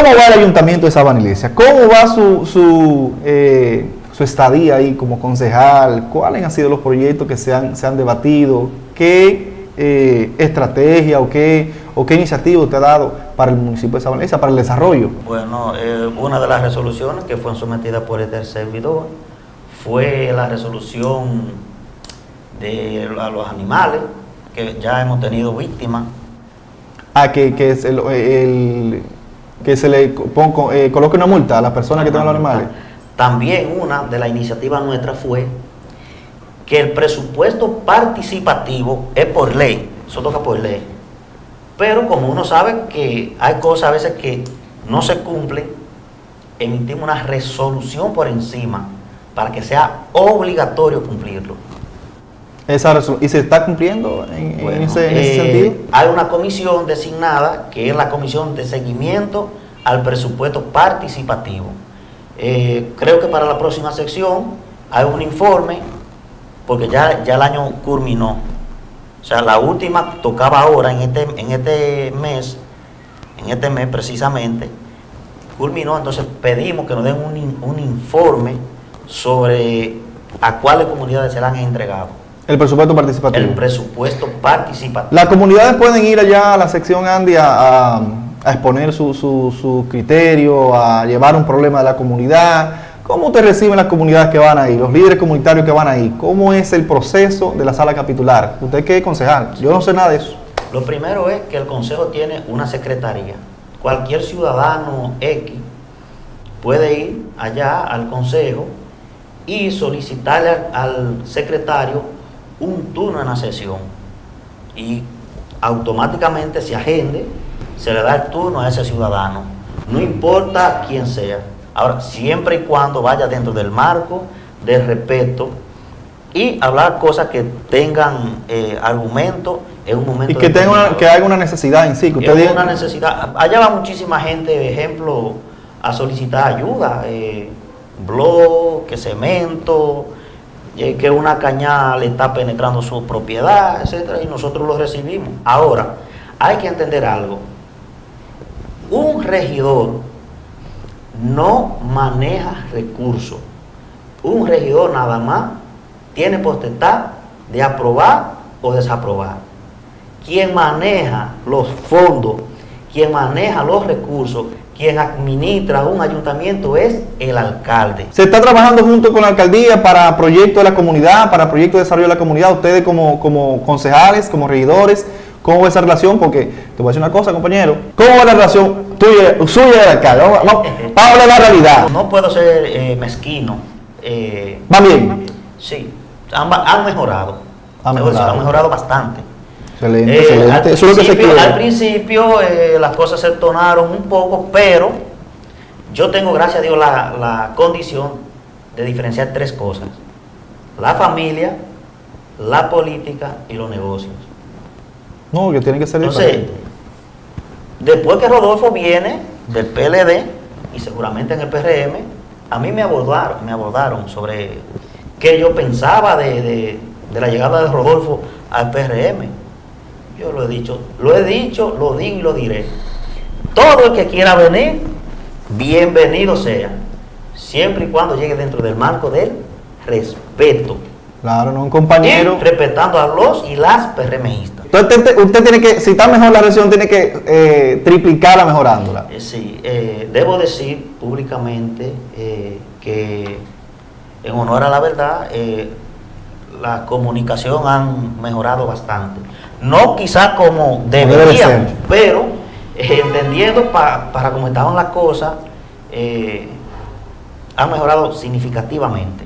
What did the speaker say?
¿Cómo va el ayuntamiento de Sabana Iglesia? ¿Cómo va su, su, eh, su estadía ahí como concejal? ¿Cuáles han sido los proyectos que se han, se han debatido? ¿Qué eh, estrategia o qué, o qué iniciativa usted ha dado para el municipio de Sabana Iglesia, para el desarrollo? Bueno, eh, una de las resoluciones que fue sometida por este servidor fue la resolución de a los animales, que ya hemos tenido víctimas. Ah, que, que, es el, el- que se le pon- co- eh, coloque una multa a las personas que tengan los animales. También una de las iniciativas nuestras fue que el presupuesto participativo es por ley, eso toca por ley. Pero como uno sabe que hay cosas a veces que no se cumplen, emitimos una resolución por encima para que sea obligatorio cumplirlo. Esa ¿Y se está cumpliendo en, ese, en ese eh, sentido? Hay una comisión designada que es la comisión de seguimiento al presupuesto participativo. Eh, creo que para la próxima sección hay un informe, porque ya, ya el año culminó. O sea, la última tocaba ahora en este, en este mes, en este mes precisamente, culminó, entonces pedimos que nos den un, un informe sobre a cuáles comunidades se le han entregado El presupuesto participativo. el presupuesto participativo. Las comunidades pueden ir allá a la sección Andy a, a- a exponer su, su, su criterio, a llevar un problema de la comunidad. ¿Cómo usted recibe las comunidades que van ahí, los líderes comunitarios que van ahí? ¿Cómo es el proceso de la sala capitular? ¿Usted qué es concejal? Yo no sé nada de eso. Lo primero es que el Consejo tiene una secretaría. Cualquier ciudadano X puede ir allá al Consejo y solicitarle al, al secretario un turno en la sesión. Y automáticamente se agende, se le da el turno a ese ciudadano. No importa quién sea. Ahora, siempre y cuando vaya dentro del marco de respeto y hablar cosas que tengan eh, argumento en un momento Y que, tenga una- que haya una necesidad en sí. Que usted diga- una necesidad. Allá va muchísima gente, ejemplo, a solicitar ayuda. Eh, bloque, cemento, eh, que una cañada le está penetrando su propiedad, etcétera, y nosotros lo recibimos. Ahora, hay que entender algo. Un regidor no maneja recursos. Un regidor nada más tiene potestad de aprobar o desaprobar. Quien maneja los fondos, quien maneja los recursos, quien administra un ayuntamiento es el alcalde. Se está trabajando junto con la alcaldía para proyectos de la comunidad, para proyectos de desarrollo de la comunidad. Ustedes como, como concejales, como regidores, ¿cómo va esa relación? Porque te voy a decir una cosa, compañero. ¿Cómo va la relación tuya, suya del alcalde? Vamos, vamos, vamos a hablar de la realidad. No puedo ser eh, mezquino. eh, ¿Va bien? sí, han, han mejorado. Han Debo decir, mejorado. han mejorado bastante. Excelente, Eh, excelente. al, Eso es lo que se principio, al principio, eh, las cosas se tornaron un poco, pero yo tengo, gracias a Dios, la, la condición de diferenciar tres cosas. La familia, la política y los negocios. No, que tiene que ser Entonces, diferente. después que Rodolfo viene del PLD y seguramente en el PRM, a mí me abordaron, me abordaron sobre qué yo pensaba de, de- de la llegada de Rodolfo al PRM. Yo lo he dicho, lo he dicho, lo digo y lo diré. Todo el que quiera venir, bienvenido sea, siempre y cuando llegue dentro del marco del respeto. Claro, no un Y compañero. respetando a los y las PRMistas. Entonces, usted, usted tiene que, si está mejor la relación, tiene que eh, triplicarla mejorándola. Eh, Sí, eh, debo decir públicamente eh, que en honor a la verdad, la comunicación han mejorado bastante. No quizá como debe de deberíamos, pero eh, entendiendo pa- para cómo estaban las cosas, eh, han mejorado significativamente.